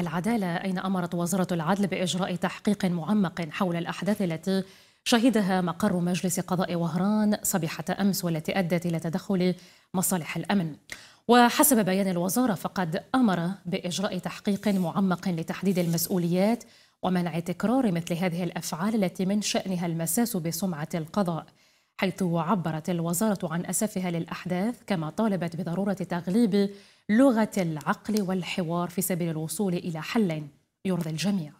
العدالة أين أمرت وزارة العدل بإجراء تحقيق معمق حول الأحداث التي شهدها مقر مجلس قضاء وهران صبيحة أمس والتي أدت إلى تدخل مصالح الأمن؟ وحسب بيان الوزارة فقد أمر بإجراء تحقيق معمق لتحديد المسؤوليات ومنع تكرار مثل هذه الأفعال التي من شأنها المساس بسمعة القضاء. حيث عبرت الوزارة عن أسفها للأحداث كما طالبت بضرورة تغليب لغة العقل والحوار في سبيل الوصول إلى حل يرضي الجميع.